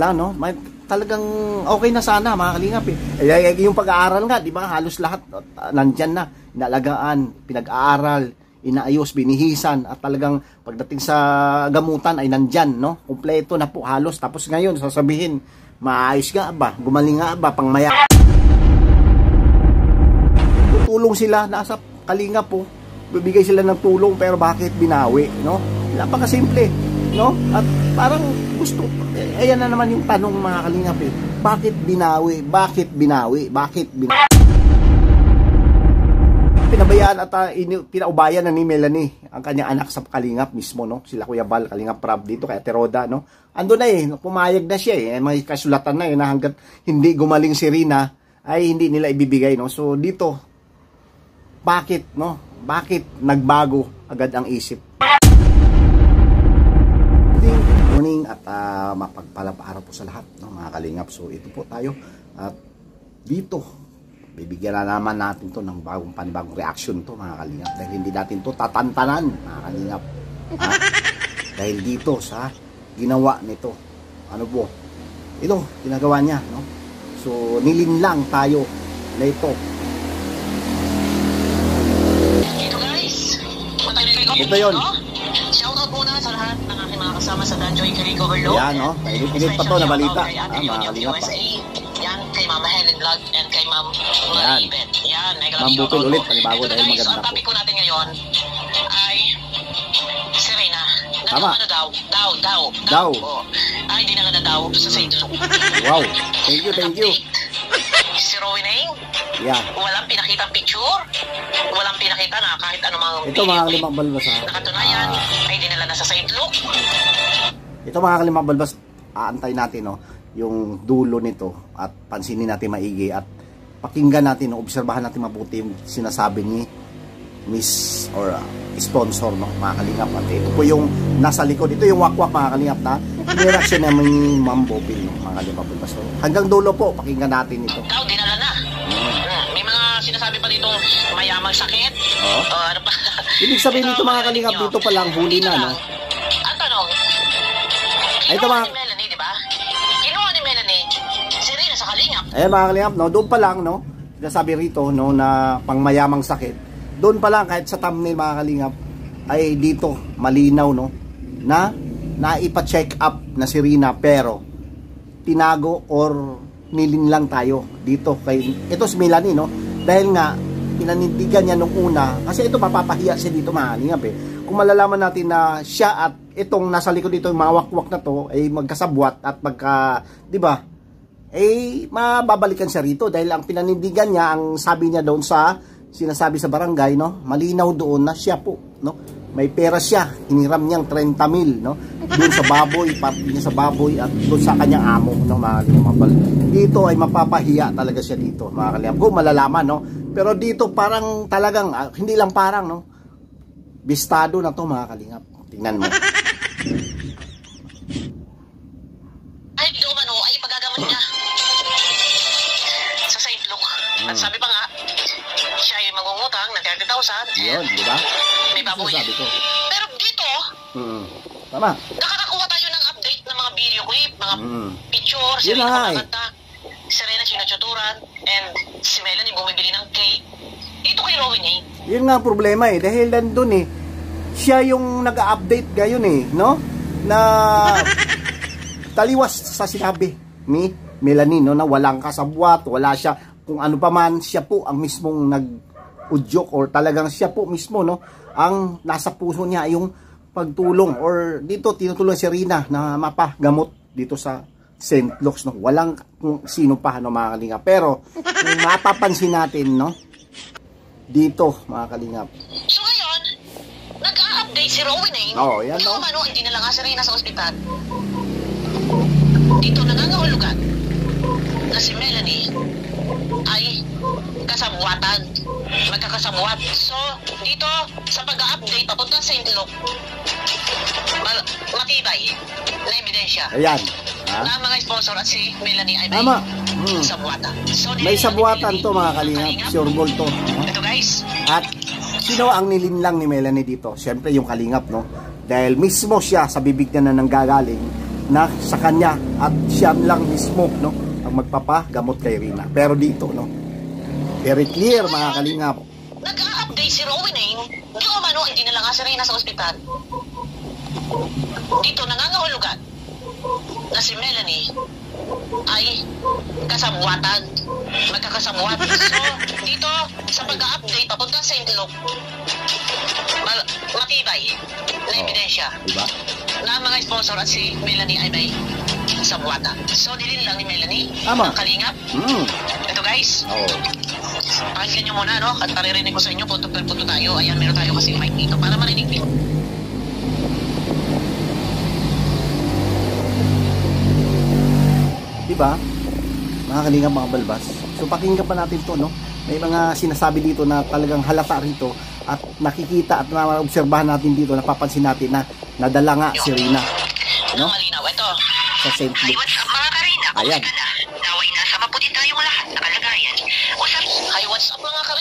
Wala, no? May, talagang okay na sana, mga kalingap. Eh. Yung pag-aaral nga, di ba? Halos lahat uh, nandyan na. Inalagaan, pinag-aaral, inaayos, binihisan, at talagang pagdating sa gamutan ay nandyan, no? Kompleto na po halos. Tapos ngayon, sasabihin, maayos nga ba? Gumaling nga ba? Pangmaya. Tutulong sila, nasa kalinga po. Bibigay sila ng tulong, pero bakit binawi, no? Napakasimple, no? At parang gusto, eh, ayan na naman yung tanong mga kalingap eh. Bakit binawi? Bakit binawi? Bakit binawi? Pinabayaan at uh, pinaubayan na ni Melanie ang kanyang anak sa Kalingap mismo, no? Sila Kuya Bal, Kalingap Prab dito, kay Teroda, no? Ando na eh, pumayag na siya eh. May kasulatan na eh, na hanggat hindi gumaling si Rina, ay hindi nila ibibigay, no? So dito, bakit, no? Bakit nagbago agad ang isip? At uh, mapagpalang araw po sa lahat no, mga kalingap. So ito po tayo at dito bibigyan na naman natin to ng bagong panibagong reaction to mga kalingap dahil hindi natin to tatantanan mga kalingap. Ha? dahil dito sa ginawa nito. Ano po? Ito, ginagawa niya, no? So nilinlang tayo na ito. Ito guys. Ito yun. Shoutout muna sa lahat ng aking mga kasama sa Danjoy Kari Overload. Ayan, no? Painit-init pa to na balita. Ah, kalingap, USA. Yan, kay Mama Helen Vlog and kay Ma'am Yan. Yan, mega Ma'am Bukol ulit, panibago dahil maganda ang po. topic ko natin ngayon ay Serena. Na Tama. ano daw? Daw, daw. Daw. Ay, hindi na nga na daw sa Saint. Wow. Thank you, thank you. Si Rowena, Yan. walang pinakitang picture. Walang pinakita na kahit anumang Ito mga kalimang balbas ha. Nakatunayan, Ah, ay dinala na sa Saint Luke. ito mga kalimang balbas, aantay natin no, yung dulo nito at pansinin natin maigi at pakinggan natin, no, obserbahan natin mabuti yung sinasabi ni Miss or uh, sponsor no, mga kalingap. At ito po yung nasa likod. Ito yung wakwak mga kalingap na reaction naman ni Ma'am Bopil no, mga kalimang balbas. So, hanggang dulo po, pakinggan natin ito. Daw, dinala sinasabi pa dito, mayamang sakit. Oo. O ano pa. Ibig sabihin nito mga kalingap, dito pa lang huli Dito na, no? Ang tanong, Ay, ito kinuha mga- ni Melanie, di ba? Kinuha ni Melanie, si Rina sa kalingap. Eh mga kalingap, no, doon pa lang, no, sinasabi rito, no, na pangmayamang sakit, doon pa lang, kahit sa thumbnail mga kalingap, ay dito, malinaw, no, na, naipa-check up na si Rina, pero, tinago or nilin lang tayo dito kay, ito si Melanie, no, dahil nga, pinanindigan niya nung una, kasi ito mapapahiya siya dito mga kalingap, eh. Kung malalaman natin na siya at itong nasa likod dito, yung mga wakwak na to, ay magkasabwat at magka, di ba, eh mababalikan siya rito dahil ang pinanindigan niya ang sabi niya doon sa sinasabi sa barangay no? Malinaw doon na siya po no? May pera siya hiniram niyang 30 mil no doon sa baboy niya sa baboy at doon sa kanyang amo no mga kalimabal dito ay mapapahiya talaga siya dito mga kalimabal kung malalaman no pero dito parang talagang ah, hindi lang parang no bistado na to mga kalingap tingnan mo Ay, di umano, ay pagagamot niya. Sa Saint Luke. At Hmm. sabi pa nga, siya ay mangungutang ng 30,000. yun di ba May baboy. sabi ko Pero dito, mm. Tama nakakakuha tayo ng update ng mga video clip, mga mm. picture, si Yun Rina na nga eh. kumakanta, si Rina sinututuran, and si Melanie bumibili ng cake. Ito kay Rowan eh. Yun nga ang problema eh. Dahil nandun eh. Siya yung nag-update ngayon eh. No? Na taliwas sa sinabi ni Melanie no, na walang kasabwat, wala siya kung ano pa man, siya po ang mismong nag-udyok or talagang siya po mismo no, ang nasa puso niya yung pagtulong or dito tinutulong si Rina na mapagamot dito sa St. Luke's no. Walang kung sino pa no mga kalinga. Pero kung mapapansin natin no, dito mga kalingap. So ngayon, nag-a-update si Rowan eh. Oo, yan, Yung no? ano, hindi na lang si Rina sa ospital. Dito nangangahulugan na si Melanie ay kasabwatan. Magkakasabwat. So, dito, sa pag-update papunta sa St. Luke, matibay na ebidensya Ayan. Ha? na ang mga sponsor at si Melanie ay may Tama. Hmm. sabwatan. So, May nililinaw sabuatan ni to mga kalingap. Sure ball to. no? Ito guys, At sino ang nilinlang ni Melanie dito? Siyempre yung kalingap, no? Dahil mismo siya sa bibig niya na nanggagaling na sa kanya at siya lang mismo no ang magpapagamot kay Rina. Pero dito no very clear mga kalingap. Nag-a-update si Rowena Di umano, hindi na lang nga si Reyna sa ospital. Dito, nangangahulugan na si Melanie ay kasabuatan. Magkakasabuatan. So, dito, sa pag-update papunta sa Indilog, mal- matibay na ebidensya Diba? na ang mga sponsor at si Melanie ay may sabuatan. So, nilin lang ni Melanie Tama. ang kalingap. Hmm. Ito guys, Oo. Pakinggan nyo muna, no? At paririnig ko sa inyo, punto per punto tayo. Ayan, meron tayo kasi mic dito para marinig nyo. Diba? Mga kalingap, mga balbas. So pakinggan pa natin to, no? May mga sinasabi dito na talagang halata rito at nakikita at naobserbahan natin dito, napapansin natin na nadala nga si Rina Ano? No? malinaw. Ito. sa St. Luke. what's up mga Karina? Ayan. Kumusta na? Naway nasa maputi tayong lahat na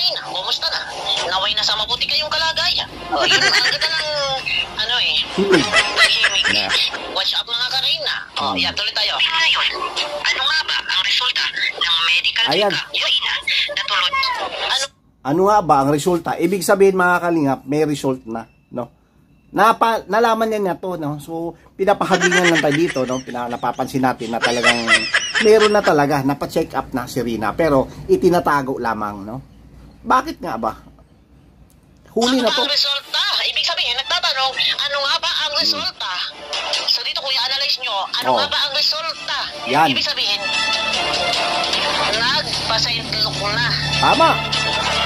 Karina? Kumusta na? Naway nasa maputi kayong kalagayan. Oh, yun, ang ganda ng, ano eh, Hmm. tahimik. Na. What's up mga Karina? Oh, Hmm. yan, tuloy tayo. Ngayon, ano nga ba ang resulta ng medical Ayan. check-up ni na tulad? Ano Ano nga ba ang resulta? Ibig sabihin mga kalingap, may result na, no? Napa, nalaman niya na to, no? So, pinapahagingan lang tayo dito, no? Pina, napapansin natin na talagang meron na talaga, napa-check up na si Rina, pero itinatago lamang, no? Bakit nga ba? Huli na Ano to. ang resulta? Ibig sabihin, nagtatanong, ano nga ba ang resulta? So dito kuya, analyze nyo, ano Oh. nga ba ang resulta? Yan. Ibig sabihin, nagpasaintlok na. Tama.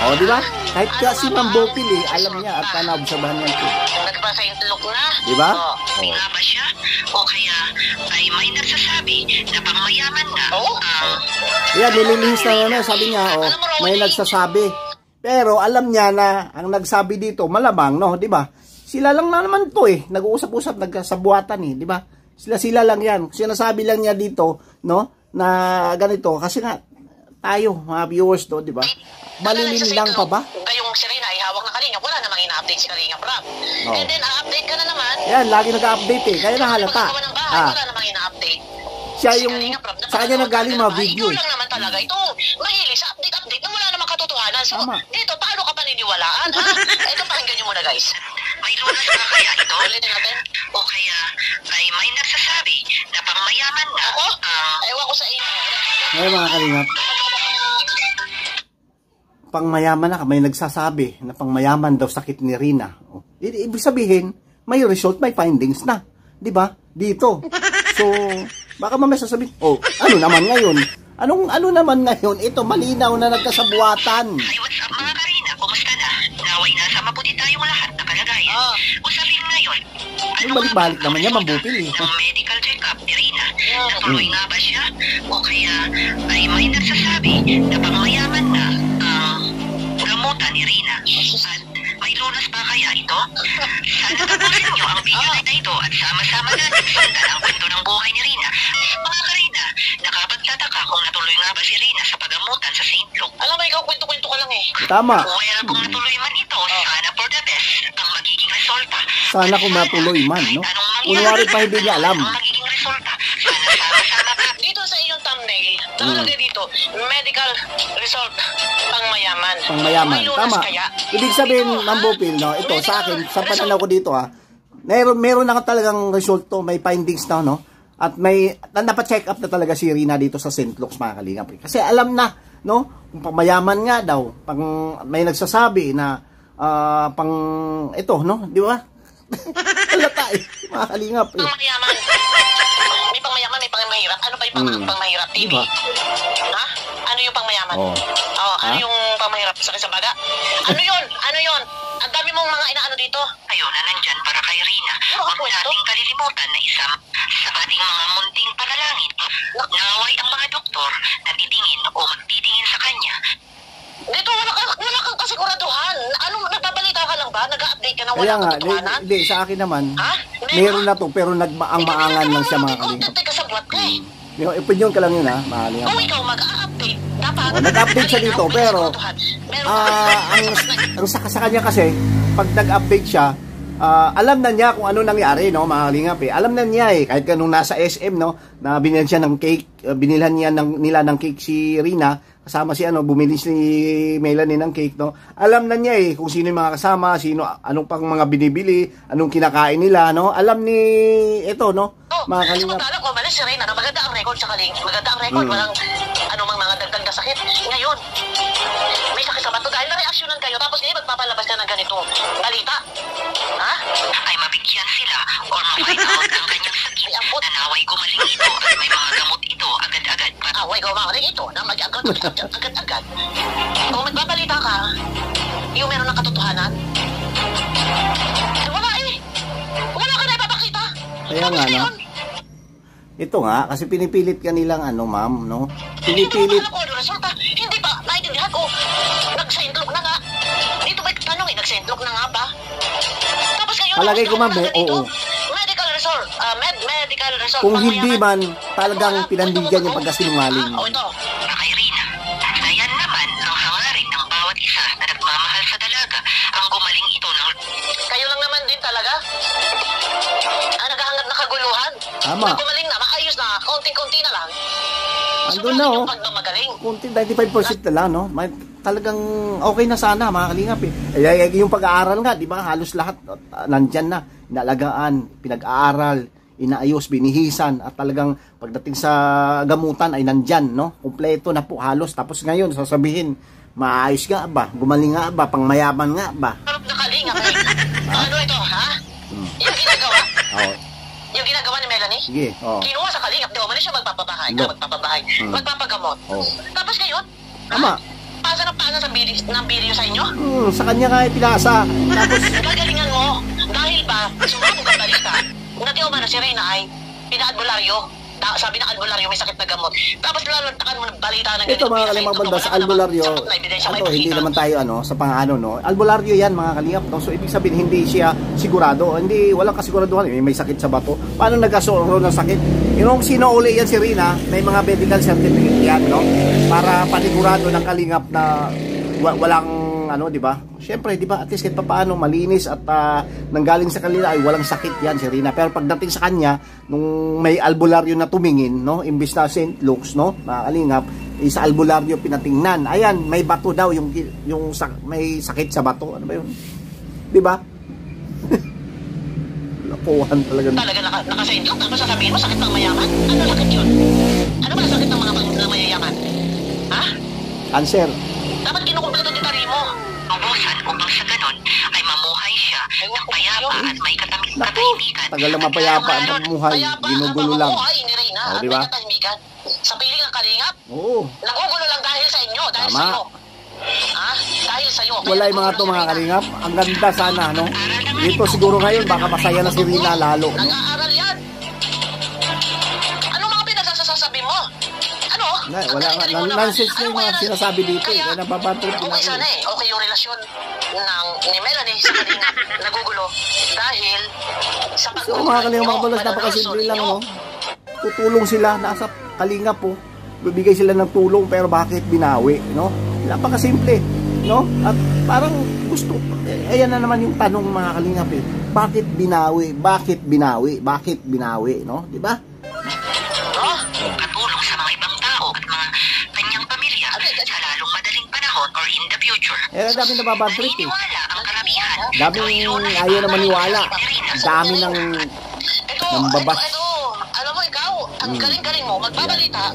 O, di ba? Kahit ka si Ma'am Bopil, eh, alam niya at naobserbahan niya ito. Nagpasaintlok na. Di ba? Oh. Oh. Nga ba siya? O kaya ay may nagsasabi na pangmayaman na? Oo. Yan, nililihis na naman. Sabi niya, oh, may nagsasabi. Pero alam niya na ang nagsabi dito, malamang, no? Di ba? Sila lang na naman to eh. Nag-uusap-usap, nagkasabuatan eh. Di ba? Sila-sila lang yan. Sinasabi lang niya dito, no? Na ganito. Kasi nga, tayo, mga viewers to, di ba? Malilin lang pa ba? Kayong si Rina ay hawak na kalinga, wala namang ina-update si Kalinga Prab. Oo. And then, a-update ka na naman. Yan, lagi nag-update eh. Kaya nahalata. Ah, wala namang ina-update. siya Si yung, Kalinga Prab, sa kanya nagaling mga video eh. lang naman talaga. Ito, mahilig sa update-update na wala namang katotohanan. So, Tama. dito, paano ka paniniwalaan, ha? Ito, pakinggan nyo muna, guys. May lunas ba kaya ito? Ulitin natin. O kaya, ay may nagsasabi na pangmayaman na. Ako? Ewan ko sa inyo. Ngayon mga kalingap, pangmayaman na, may nagsasabi na pangmayaman daw sakit ni Rina. O, i- ibig sabihin, may result, may findings na. 'Di ba? Dito. So, baka mamaya sasabihin, oh, ano naman ngayon? Anong ano naman ngayon? Ito malinaw na nagkasabuatan. Hi, what's up mga Karina? Kumusta na? Naway nasa mabuti tayong lahat na kalagayan. Ah. Usapin ngayon. Ay, balik-balik naman yan, mambupil eh. Ng medical check-up ni Rina. Natuloy nga ba siya? O kaya ay may nagsasabi na pangmayaman na ang gamutan ni Rina. At may lunas pa kaya ito? Sana tapusin niyo ang video na ito at sama-sama natin sundan ang kwento ng buhay ni Rina. Mga Karina, nakapagtataka kung natuloy nga ba si Rina sa pagamutan sa St. Luke. Alam mo, ikaw kwento-kwento ka lang eh. Tama. Well, kung natuloy man ito, sana for the best ang magiging resulta. Sana kung matuloy man, no? Kunwari pa hindi niya alam. Ang magiging resulta. Sana sama-sama. Dito sa inyong thumbnail, nakalagay mayaman. pangmayaman. May lunas Tama. Ibig sabihin, Ito, Ma'am ah, Bopil, no, ito sa akin, sa medical pananaw ko dito ha, meron, meron na talagang resulto, may findings na, no? At may, na, napacheck up na talaga si Rina dito sa St. Luke's, mga kalingap. Kasi alam na, no? Kung pangmayaman nga daw, pang, may nagsasabi na, ah, pang, ito, no? Di ba? Halata eh, mga kalingap. Eh. Pang mayaman. May pang mayaman, may pang mahirap. Ano ba yung pang, Hmm. pang mahirap? TV? Diba? Ha? Ano yung pang mayaman? Oh. Oh, ano Ha? yung pang mahirap? Sakit sa baga? Ano yun? Ano yun? Ang dami mong mga inaano dito. Ayun na nandyan para kay Rina. Huwag nating kalilimutan na isa sa ating mga munting panalangin. Naway ang mga doktor na titingin o magtitingin sa kanya. Dito, wala, ka, wala kang kasiguraduhan. Ano, nagbabalita ka lang ba? Nag-update ka na Kaya wala nga, kang di, katotohanan? di, sa akin naman, Ha? meron na to, pero nagmaang-maangan lang siya, mga kalingap. Update ka sa buwan ka eh. Yung opinion ka lang yun, ha, mga kalingap. Kung ikaw dapat... Oh, nag-update siya dito, pero, Ah, ang, ang sa, sa kanya kasi, pag nag-update siya, ah, alam na niya kung ano nangyari, no, mga kalingap eh. Alam na niya eh, kahit kanung nasa SM, no, na binilhan siya ng cake, uh, binilhan niya ng, nila ng cake si Rina, kasama si ano, bumili si Melanie ng cake, no. Alam na niya eh, kung sino yung mga kasama, sino, anong pang mga binibili, anong kinakain nila, no. Alam ni, ito, no, Oh, mga kalingap. Samantala, umalis si Reyna na maganda ang record sa kaling. Maganda ang record, Mm. walang anumang mga dagdag na sakit. Ngayon, may sakit ka ba to? Dahil na-reaksyonan kayo, tapos ngayon magpapalabas ka ng ganito. Balita. Ha? Ay mabigyan sila or ma-find out ang kanyang sakit. Nanaway gumaling ito at may mga gamot ito agad-agad. Nanaway gumaling ito na mag-agad-agad. agad-agad. Kung magbabalita ka, yung meron ng katotohanan, wala eh. Wala ka na ipapakita. Kaya nga, no? Ito nga, kasi pinipilit ka nilang ano, ma'am, no? Hindi ko Pinipilit, ano resulta. Hindi pa, naiintindihan ko. Nag-sendlock na nga. Dito ba tanong eh, nag-sendlock na nga ba? Tapos ngayon, Palagay ko, ma'am, eh, oo. Medical resort. ah, med medical resort. kung hindi man, talagang pinandigan yung pagkasinungaling. Ah, oh, ito. Kay Rina, ayan naman ang hangarin ng bawat isa na nagmamahal sa dalaga. Ang gumaling ito ng... Kayo lang naman din talaga. Ang naghahangad na kaguluhan. Tama. Na gumaling na, maayos na, konting-konti na. Andun na, oh. Kunti, 95% na lang, no? May, talagang okay na sana, mga kalingap, eh. Eh, eh, yung pag-aaral nga, di ba? Halos lahat, uh, nandyan na. Inalagaan, pinag-aaral, inaayos, binihisan, at talagang pagdating sa gamutan ay nandyan, no? Kompleto na po halos. Tapos ngayon, sasabihin, maayos nga ba? Gumaling nga ba? Pangmayaman nga ba? Sarap na kalinga, eh. ano ito, ha? Yung ginagawa, Oo. Yung ginagawa ni Melanie, Sige, oo. kinuha sa kalingap, di ba? siya magpapabahay, No. no. magpapabahay, Hmm. magpapagamot. Oo. Tapos ngayon, Tama. pasa na pasa sa video, ng video sa inyo? Hmm, sa kanya nga pinasa. Tapos, Gagalingan mo, dahil ba, sumunod ang balita, na di umano si Reyna ay pina-albularyo. Ta- sabi ng albularyo may sakit na gamot. Tapos lalantakan mo ng balita ng Ito mga kalimang banda sa albularyo, ano, hindi naman tayo ano, sa pang-ano no. Albularyo 'yan mga kalingap no. So ibig sabihin hindi siya sigurado, hindi walang kasiguraduhan, may, may sakit sa bato. Paano nagkasoro ng sakit? Yung sino uli yan si Rina, may mga medical certificate yan no. Para panigurado ng kalingap na wa- walang ano, di ba? Siyempre, di ba, at least kahit papaano malinis at ah, nanggaling sa kanila ay walang sakit yan si Rina. Pero pagdating sa kanya, nung may albularyo na tumingin, no, imbis na St. Luke's, no, mga kalingap, eh, albularyo pinatingnan. Ayan, may bato daw yung yung sak- may sakit sa bato. Ano ba 'yun? 'Di ba? Lapuhan talaga. Talaga naka, nakasaindok, tapos sasabihin mo sakit ng mayaman? Ano sakit yun? Ano ba sakit ng mga ng mayayaman? Ha? Cancer. Ubusan upang sa ganon ay mamuhay siya ng payapa at may katamit Naku, katahimikan. tagal lang mapayapa ang. Payapa Ginugulo ang lang. Reyna Oh, at di ba? may katahimikan. Sa piling ng kalingap, Oo. nagugulo lang dahil sa inyo, dahil Tama. sa iyo. Ha? Dahil sa iyo. Wala yung mga to mga kalingap. Ang ganda sana, no? Dito siguro ngayon, baka masaya na si Rina lalo, no? Nag-aaral Na, wala nga. Nan- nonsense na Ano yung mga sinasabi dito, eh. Kaya, Kaya nababatrip din okay ako, sana eh. eh. Okay yung relasyon ng ni Melanie sa kanina nagugulo dahil sa So paggugulo mga kalingap, mga balas, malalason napakasimple lang, no? Tutulong sila, nasa kalingap po. Bibigay sila ng tulong, pero bakit binawi, no? Napakasimple, no? At parang gusto, eh, ayan na naman yung tanong mga kalingap, eh. Bakit binawi? Bakit binawi? Bakit binawi, no? Di ba? No? Katulong sa mga ibang tao at mga kanyang pamilya sa lalong madaling panahon or in the future. Eh, dami nababatrip, eh. Naniniwala ang karamihan. Daming ayaw na maniwala. Dami ng ng babas. Ito, ito, alam mo ikaw, ang Hmm. galing-galing mo, magbabalita.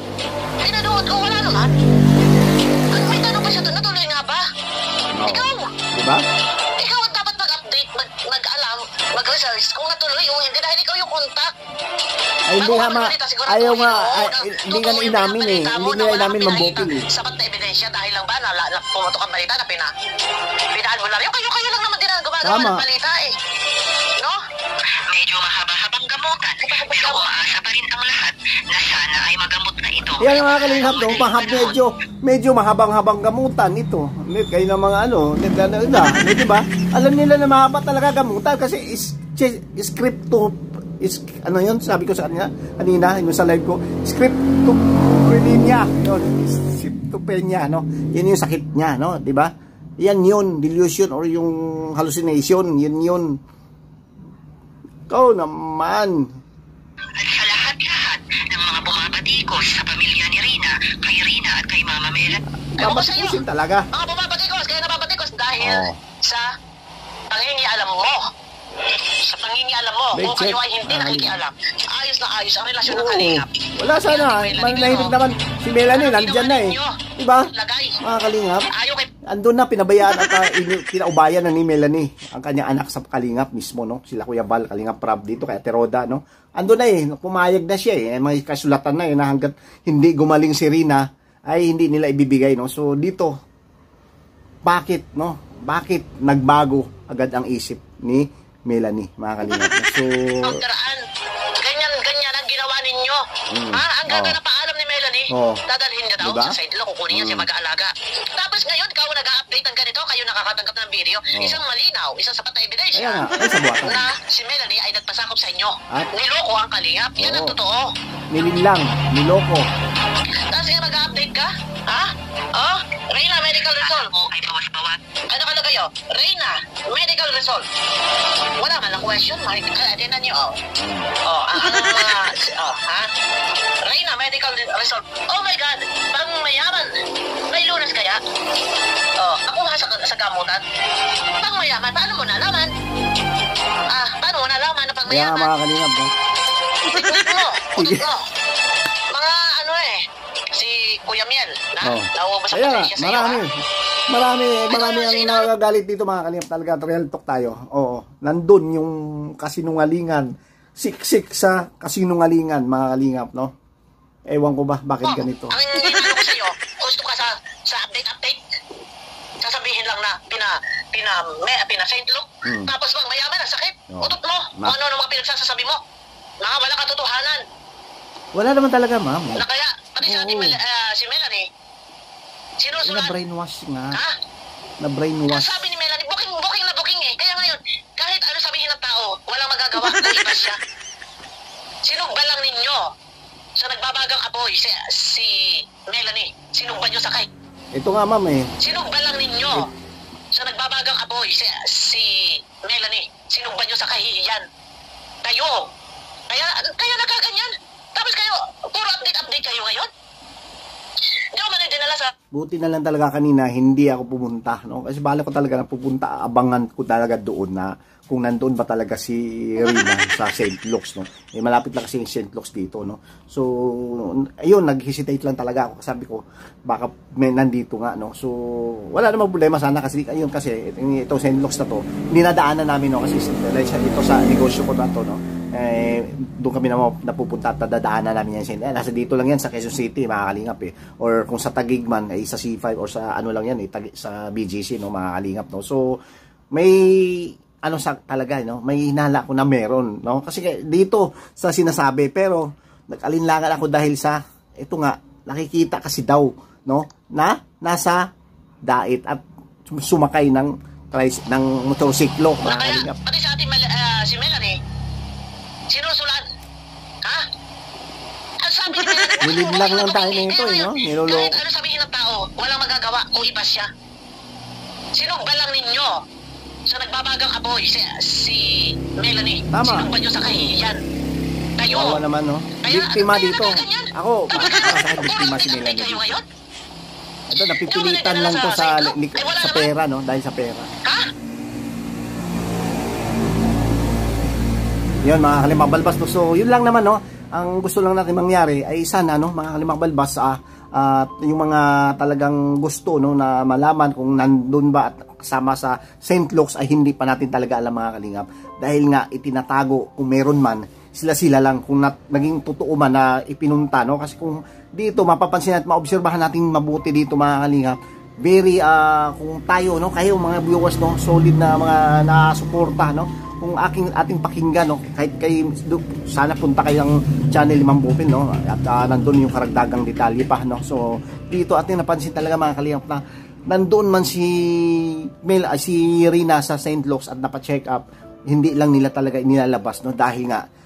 Ay, nanood ko, wala naman. Ano, may tanong pa siya doon, natuloy nga ba? Ikaw, Di ba? ikaw ang dapat mag-update, mag, mag-alam, mag-research kung natuloy o hindi dahil ikaw yung contact. Ay, hindi nga ma, ayaw nga, hindi nga inamin eh. Hindi nga inamin mambokil eh. Sapat na ebidensya dahil lang ba na, na, na pumutok ang balita na pina, pinaan mo lang. Yung kayo-kayo lang naman din ang gumagawa ng balita eh. No? Medyo mahaba-habang gamutan. Pero umaasa pa rin ang lahat na sana ay magamot na ito. Yan ang mga kalingap, no? Mahab medyo, medyo mahabang-habang gamutan ito. Kayo ng mga ano, nila, di ba? Alam nila na mahaba talaga gamutan kasi is, is, script to, is, ano yun, sabi ko sa kanya, kanina, yung sa live ko, script to niya, yun, schizophrenia, no? Yan yung sakit niya, no? Di ba? Yan yun, delusion or yung hallucination, yun yun. Ikaw naman. At sa lahat-lahat ng mga bumabatikos sa pamilya ni Rina, kay Rina at kay Mama iyo. Kapatikusin talaga. Mga bumabatikos, kaya nababatikos dahil Oo. sa pangingialam mo. Sa pangingialam mo, May kung kayo check. ay hindi Ah. nakikialam. Ayos na ayos ang relasyon ng Oo. kalingap. Wala sana. Manahimik naman. Si Melanie, nandyan na eh. Diba? Lagay. Mga kalingap. Ayaw kay Andun na, pinabayaan at uh, ini- pinaubayan na ni Melanie, ang kanyang anak sa Kalingap mismo, no? Sila Kuya Bal, Kalingap Prab dito, kaya Teroda, no? Andun na eh, pumayag na siya eh. May kasulatan na eh, na hanggat hindi gumaling si Rina, ay hindi nila ibibigay, no? So, dito, bakit, no? Bakit nagbago agad ang isip ni Melanie, mga kalingap? So. Ganyan, ganyan ang ginawa ninyo. Mm. Ha? Ang ganda Oo. na paalam ni Melanie, Oo. dadalhin niya daw Diba? sa side law, kukunin niya Mm. siya mag-aalaga. Tapos ngayon, ikaw nag-update ng ganito, kayo nakakatanggap ng video, Oo. isang malinaw, isang sapat na ebidensya Kaya nga, ay sa buwatan. na si Melanie ay nagpasakop sa inyo. At? Niloko ang kalingap. Yan ang Oo. totoo. nilinlang, niloko. Tapos ngayon mag-update ka? Ha? Oh? Reyna, medical result. Ay. Ano ka kayo? Reyna, medical result. Wala man lang question mark. Ah, atinan niyo, oh. Oh, ang ang mga, oh, ha? Reyna, medical result. Oh my God, pang mayaman. May lunas kaya? Oh, ako nga sa, sa gamutan. Pang mayaman, paano mo nalaman? Ah, paano mo nalaman na pang Kaya mayaman? mga kalingap, mo, utot Sige. mo. Mga ano eh, si Kuya Miel, na? Oh. Nauubos ang Kaya pasensya sa iyo, marami. ha? Marami, marami ang nagagalit dito mga kalingap. Talaga, real talk tayo. Oo. Nandun yung kasinungalingan. Siksik sa kasinungalingan, mga kalingap, no? Ewan ko ba, bakit Oh, ganito? Ang inano ko iyo, gusto ka sa sa update-update. Sasabihin lang na pina pina me, pina Saint Luke. Hmm. Tapos bang mayaman ang sakit. Oh. Utot mo. Ma- ano ang mga pinagsasasabi mo. Mga wala katotohanan. Wala naman talaga, ma'am. Na kaya, pati sa ating Oo. Mel- ah, si Melanie, sinusulat. Na-brainwash nga. Ha? Na-brainwash. Sabi ni Melanie, booking, booking na booking eh. Kaya ngayon, kahit ano sabihin ng tao, walang magagawa kung iba siya. Sinugba lang ninyo sa nagbabagang apoy, si, si Melanie. Sinugba nyo sakay. Ito nga, ma'am, eh. Sinugba lang ninyo sa nagbabagang apoy, si, si Melanie. Sinugba nyo sa kahihiyan. Kayo. Kaya, kaya nagaganyan. Tapos kayo, puro update-update kayo ngayon. Hindi ko man yung dinala sa Buti na lang talaga kanina, hindi ako pumunta, no? Kasi bala ko talaga na pupunta, abangan ko talaga doon na kung nandoon ba talaga si Rina sa St. Luke's, no? Eh, malapit lang kasi yung St. Luke's dito, no? So, ayun, nag-hesitate lang talaga ako. Sabi ko, baka may nandito nga, no? So, wala namang problema sana kasi, ayun kasi, ito St. Luke's na to, dinadaanan namin, no? Kasi ito sa negosyo ko na to, no? Eh, doon kami na napupunta at dadaanan namin yan. Eh, nasa dito lang yan sa Quezon City, mga kalingap eh. Or kung sa Tagig man, ay sa C5 or sa ano lang yan, eh, tag- sa BGC, no, mga kalingap, no. So, may ano sa talaga, no? May hinala ko na meron, no? Kasi dito sa sinasabi, pero nag-alinlangan ako dahil sa ito nga, nakikita kasi daw, no? Na nasa dait at sumakay ng ng motorsiklo, mga kalingap. pati sa ating Mel- ah, si Melanie, sinusulan. Ha? Ang sabi ni Melanie, Nilidlang lang tayo Kaya nito, eh, no? Niloloko. Kahit ano sabihin ng tao, walang magagawa kung iba siya. Sinugba lang ninyo sa nagbabagang apoy, si, si Melanie. Tama. Sinugba nyo sa kahihiyan. Kayo. Kawawa naman, no? Kaya- Biktima kaya dito. Ako, Tapos sa akin, biktima si puro Melanie. kayo ngayon? Ito, napipilitan lang to sa, li- sa pera, no? Dahil sa pera. Ha? Yun, mga kalimabalbas. No? So, yun lang naman, no? Ang gusto lang natin mangyari ay sana, no? Mga kalimabalbas, ah, at yung mga talagang gusto, no? Na malaman kung nandun ba at kasama sa St. Luke's ay hindi pa natin talaga alam mga kalingap. Dahil nga, itinatago kung meron man, sila-sila lang kung nat, naging totoo man na ipinunta, no? Kasi kung dito, mapapansin at maobserbahan natin mabuti dito mga kalingap, very ah kung tayo no kayo mga viewers no solid na mga nasuporta no kung aking ating pakinggan no kahit kay sana punta kayo ng channel Limang Bupin no at ah, nandun yung karagdagang detalye pa no so dito ating napansin talaga mga kalingap na nandoon man si Mel ah, si Rina sa St. Luke's at napa-check up hindi lang nila talaga inilalabas no dahil nga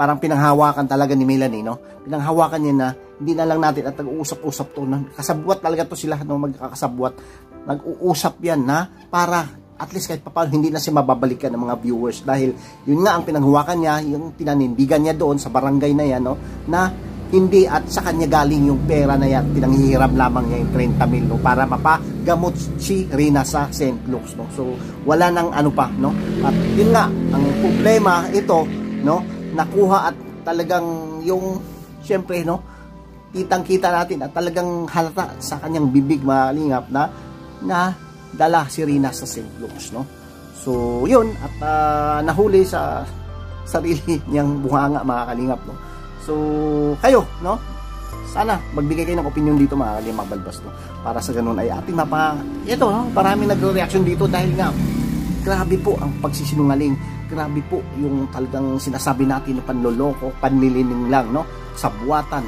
parang pinanghawakan talaga ni Melanie, no? Pinanghawakan niya na hindi na lang natin at nag-uusap-usap to. Na, kasabwat talaga to sila, no? Magkakasabwat. Nag-uusap yan na para at least kahit papaano hindi na siya mababalikan ng mga viewers dahil yun nga ang pinanghuwakan niya, yung pinanindigan niya doon sa barangay na yan, no, na hindi at sa kanya galing yung pera na yan, pinanghihiram lamang niya yung 30 mil no, para mapagamot si Rina sa St. Luke's. No? So, wala nang ano pa. No? At yun nga, ang problema ito, no, nakuha at talagang yung, syempre, no, kitang-kita natin at talagang halata sa kanyang bibig malingap na na dala si Rina sa St. Luke's. No? So, yun, at uh, nahuli sa sarili niyang buhanga mga kalingap. No? So, kayo, no? Sana magbigay kayo ng opinion dito mga kalimang balbas, no? Para sa ganun ay ating mapa... Ito, no? Maraming nagre-reaction dito dahil nga, grabe po ang pagsisinungaling. Grabe po yung talagang sinasabi natin na panloloko, panlilining lang, no? Sa buwatan.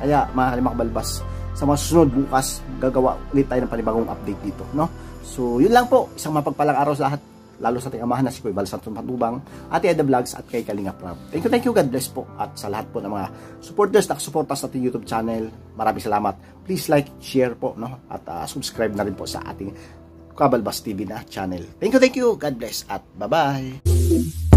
Kaya, mga kalimang balbas, sa mga susunod bukas, gagawa ulit tayo ng panibagong update dito, no? So, yun lang po. Isang mapagpalang araw sa lahat lalo sa ating amahan na si Kuya Bal Santos Matubang, Ate Eda Vlogs at kay Kalinga Prab. Thank you, thank you, God bless po. At sa lahat po ng mga supporters na suporta sa ating YouTube channel, maraming salamat. Please like, share po, no? At uh, subscribe na rin po sa ating Kabalbas TV na channel. Thank you, thank you, God bless at bye-bye.